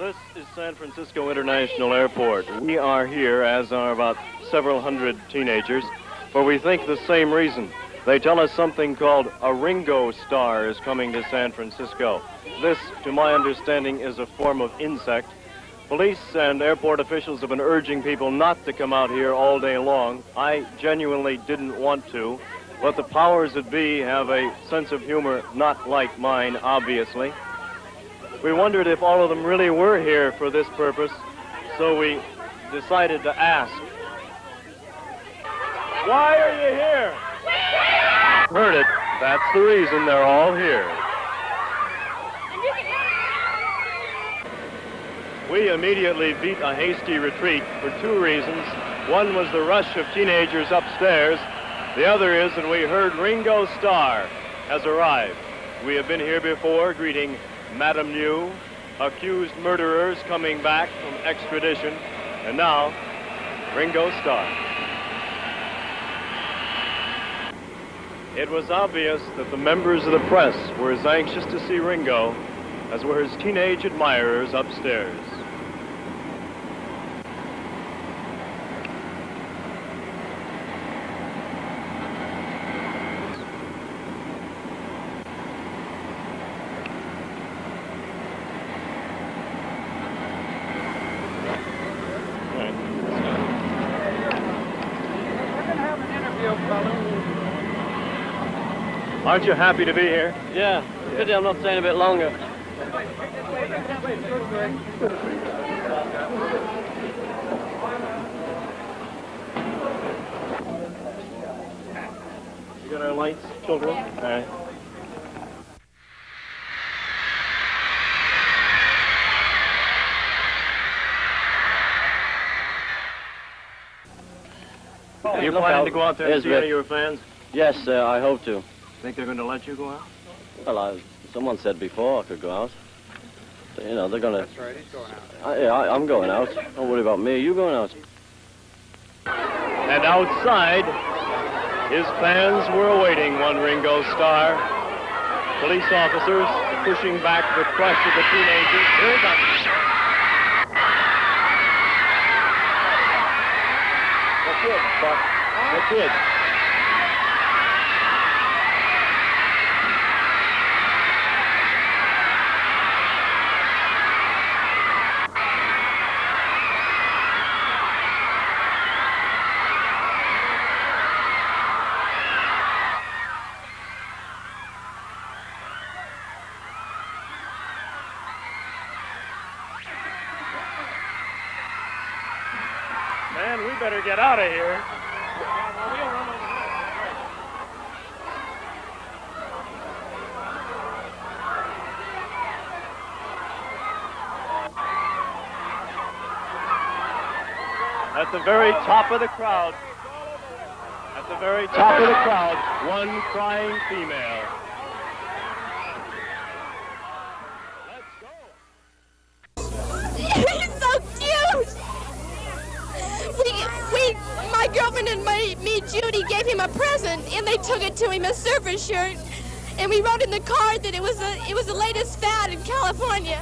This is San Francisco International Airport. We are here, as are about several hundred teenagers, for we think the same reason. They tell us something called a Ringo Starr is coming to San Francisco. This, to my understanding, is a form of insect. Police and airport officials have been urging people not to come out here all day long. I genuinely didn't want to, but the powers that be have a sense of humor not like mine, obviously. We wondered if all of them really were here for this purpose, so we decided to ask. Why are you here? Heard it. That's the reason they're all here. We immediately beat a hasty retreat for two reasons. One was the rush of teenagers upstairs. The other is that we heard Ringo Starr has arrived. We have been here before greeting Madame Nhu, accused murderers coming back from extradition, and now Ringo Starr. It was obvious that the members of the press were as anxious to see Ringo as were his teenage admirers upstairs. Aren't you happy to be here? Yeah, pity I'm not staying a bit longer. You got our lights, children? All right. Are you Look planning out. to go out there and Yes, see any of your fans? Yes, uh, I hope to. Think they're going to let you go out? Well, I, someone said before I could go out. But, you know, they're gonna. That's right, he's going out. I, yeah, I, I'm going out. Don't worry about me. You going out? And outside, his fans were awaiting one Ringo Starr. Police officers pushing back the crush of the teenagers. Here he comes. The kid, Buck. The Man, we better get out of here. At the very top of the crowd, at the very top of the crowd, one crying female. Girlfriend and my, me, Judy, gave him a present, and they took it to him a surfer shirt, and we wrote in the card that it was a, it was the latest fad in California.